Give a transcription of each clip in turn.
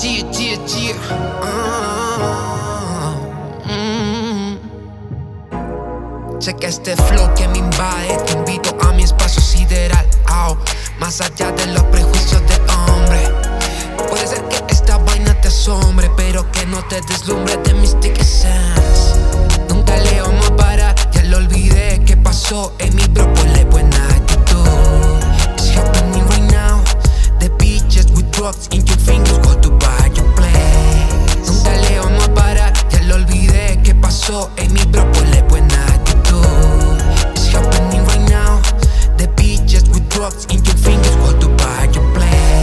Yeah, yeah, yeah. Ah, mm. Que este flow que me invade. Te invito a mi espacio sideral. Au, Más allá de los prejuicios de hombre. Puede ser que esta vaina te asombre Pero que no te deslumbre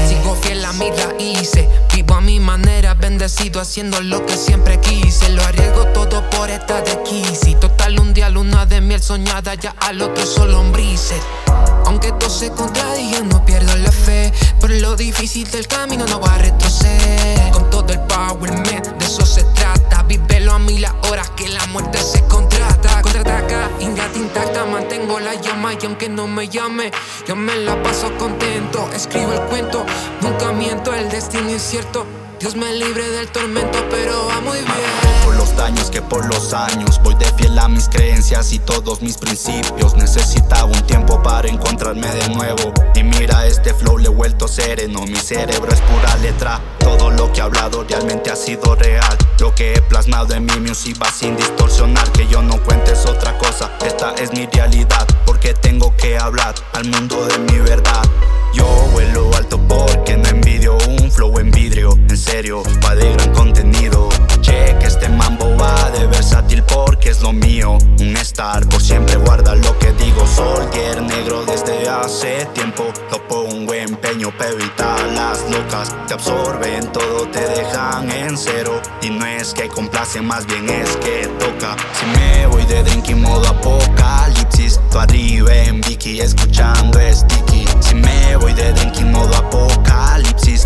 Sigo fiel a mis raíces Vivo a mi manera Bendecido haciendo lo que siempre quise Lo arriesgo todo por esta de Kissy Total un día luna de miel soñada Ya al otro son lombrices aunque todo se contradiga, no pierdo la fe. Por lo difícil del camino no va a retroceder. Con todo el power, man, de eso se trata. Vívelo a mil horas que la muerte se contrata. Contraataca, ingata intacta, mantengo la llama. Y aunque no me llame, yo me la paso contento. Escribo el cuento, nunca miento, el destino es cierto. Dios me libre del tormento, pero va muy bien. Por los daños que por los años Voy de fiel a mis creencias y todos mis principios. Necesitaba un tiempo para encontrarme de nuevo. Y mira este flow le he vuelto sereno. Mi cerebro es pura letra. Todo lo que he hablado realmente ha sido real. Lo que he plasmado en mi music va sin distorsionar. Que yo no cuentes otra cosa. Esta es mi realidad Porque tengo que hablar al mundo de mi verdad. Yo vuelo alto porque no envidio un flow en vidrio En serio, va de gran contenido. Check, este mambo va de versátil porque es lo mío Un star. Por siempre guarda lo que digo Soldier negro desde hace tiempo las locas Te absorben todo, te dejan en cero. Y no es que complacen, más bien es que toca. Si me voy de drinking modo apocalipsis Tú arriba en Vicky escuchando sticky Si me voy de drinking modo apocalipsis